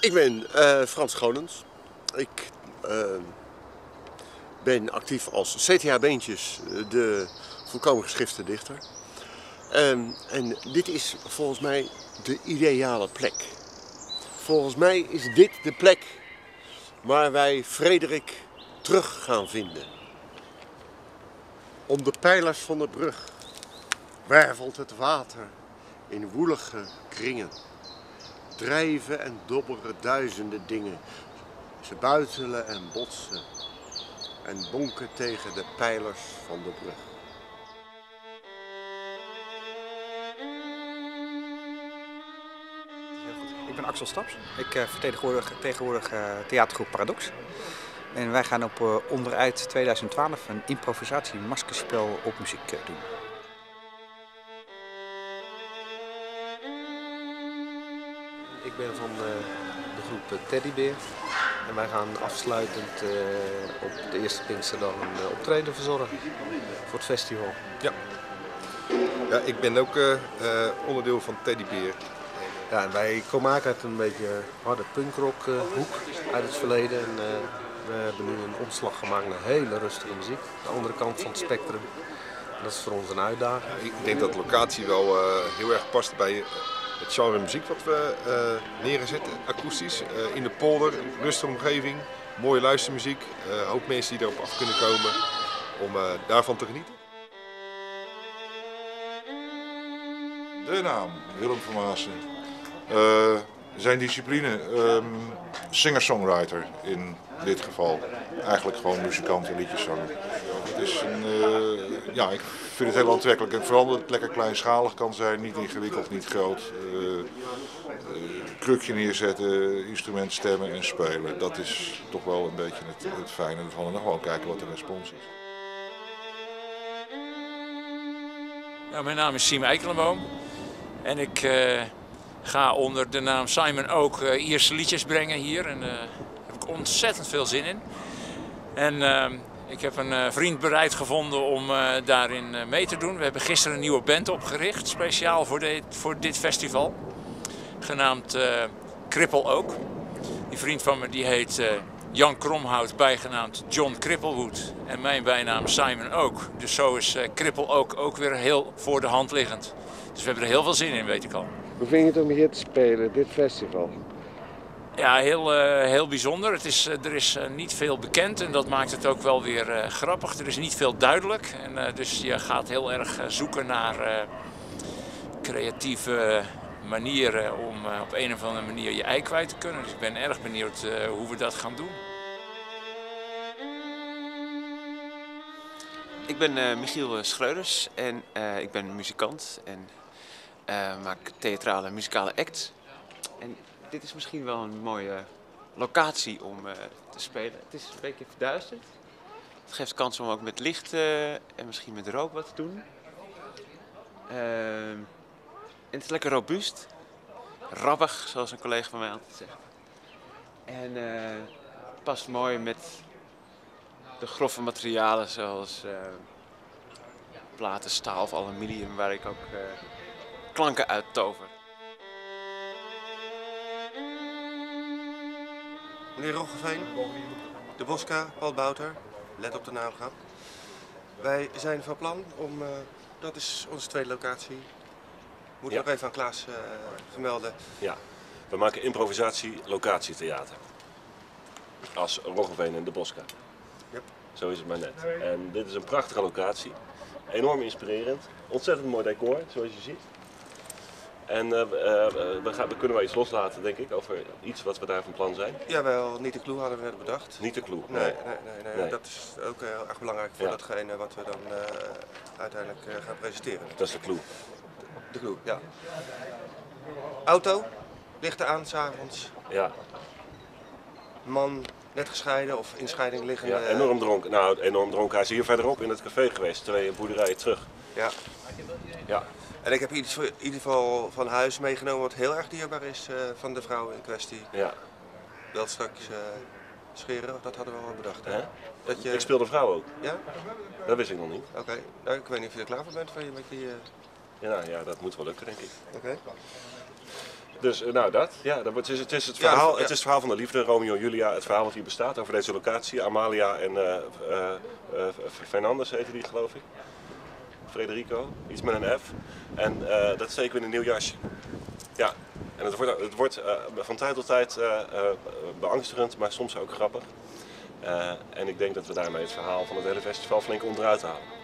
Ik ben uh, Frans Schonens. Ik uh, ben actief als CTA Beentjes, de volkomen geschrifte dichter. Um, en dit is volgens mij de ideale plek. Volgens mij is dit de plek waar wij Frederik terug gaan vinden. Om de pijlers van de brug wervelt het water in woelige kringen. Drijven en dobberen duizenden dingen. Ze buitelen en botsen en bonken tegen de pijlers van de brug. Ik ben Axel Staps. Ik uh, vertegenwoordig tegenwoordig uh, theatergroep Paradox. En wij gaan op uh, onderuit 2012 een improvisatie maskerspel op muziek doen. Ik ben van de groep Teddybeer. En wij gaan afsluitend op de eerste Pinksterdag een optreden verzorgen voor het festival. Ja, ja ik ben ook onderdeel van Teddybeer. Ja, en wij komen eigenlijk uit een beetje harde punkrock hoek uit het verleden. En, we hebben nu een omslag gemaakt naar hele rustige muziek. De andere kant van het spectrum. Dat is voor ons een uitdaging. Ik denk dat de locatie wel uh, heel erg past bij het genre muziek wat we neerzetten. Akoestisch, in de polder, rustige omgeving, mooie luistermuziek. Een hoop mensen die erop af kunnen komen om daarvan te genieten. De naam, Willem van Maassen. Uh, zijn discipline, um, singer-songwriter in dit geval. Eigenlijk gewoon muzikant en liedjeszanger. Het is een, uh, ja, ik vind het heel aantrekkelijk en vooral dat het lekker kleinschalig kan zijn, niet ingewikkeld, niet groot. Uh, krukje neerzetten, instrument stemmen en spelen. Dat is toch wel een beetje het, het fijne ervan. En nog wel kijken wat de respons is. Nou, mijn naam is Siem Eikelenboom en ik ga onder de naam Simon ook uh, Ierse liedjes brengen hier. En daar heb ik ontzettend veel zin in. En ehm, ik heb een uh, vriend bereid gevonden om uh, daarin mee te doen. We hebben gisteren een nieuwe band opgericht, speciaal voor dit, voor dit festival. Genaamd Krippel ook. Die vriend van me die heet Jan Kromhout, bijgenaamd John Cripplewood. En mijn bijnaam Simon ook. Dus zo is Krippel ook, ook weer heel voor de hand liggend. Dus we hebben er heel veel zin in, weet ik al. Hoe vind het om hier te spelen, dit festival? Ja, heel, uh, heel bijzonder. Het is, uh, er is uh, niet veel bekend en dat maakt het ook wel weer grappig. Er is niet veel duidelijk. En, dus je gaat heel erg zoeken naar creatieve manieren om op een of andere manier je ei kwijt te kunnen. Dus ik ben erg benieuwd hoe we dat gaan doen. Ik ben Michiel Schreuders en ik ben muzikant en maak theatrale muzikale acts. En dit is misschien wel een mooie locatie om uh, te spelen. Het is een beetje verduisterd. Het geeft kans om ook met licht uh, en misschien met rook wat te doen. en het is lekker robuust. Rabbig, zoals een collega van mij altijd zegt. En past mooi met de grove materialen zoals platen, staal of aluminium, waar ik ook klanken uittover. Meneer Roggeveen, de Bosca, Paul Bouter, let op de naamgrap. Wij zijn van plan om, uh, dat is onze tweede locatie. Moet ja. nog even aan Klaas uh, vermelden. Ja, we maken improvisatie locatietheater. Als Roggeveen en de Bosca. Yep. Zo is het maar net. En dit is een prachtige locatie. Enorm inspirerend. Ontzettend mooi decor, zoals je ziet. En uh, we, gaan, we kunnen wel iets loslaten, denk ik, over iets wat we daar van plan zijn. Jawel, niet de clue hadden we net bedacht. Niet de clue, nee. Nee, nee, nee, nee. Dat is ook heel erg belangrijk voor ja. datgene wat we dan uh, uiteindelijk gaan presenteren. Dat is de clue. De clue, ja. Auto, lichten aan, s'avonds. Ja. Man, net gescheiden of in scheiding liggen. Ja, enorm dronken. Nou, enorm dronken. Hij is hier verderop in het café geweest, twee boerderijen terug. Ja. Ja. En ik heb iets in ieder geval van huis meegenomen wat heel erg dierbaar is uh, van de vrouw in kwestie. Ja. Wel straks uh, scheren, dat hadden we al bedacht. Hè? Dat je... Ik speel de vrouw ook. Ja? Dat wist ik nog niet. Oké, okay. nou, ik weet niet of je er klaar voor bent van je met die... Uh... Ja, nou, ja, dat moet wel lukken denk ik. Oké. Dus eh, nou dat, ja, dat het, is, het, is het, verhaal, ja. het is het verhaal van de liefde, Romeo en Julia, het verhaal wat hier bestaat over deze locatie. Amalia en eh eh, eh, Fernandes heette die geloof ik. Frederico, iets met een F. En eh, dat steken we in een nieuw jasje. Ja, en het wordt, het wordt eh, van tijd tot tijd eh, beangstigend, maar soms ook grappig. En ik denk dat we daarmee het verhaal van het hele festival flink onderuit halen.